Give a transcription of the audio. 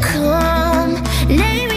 Come, let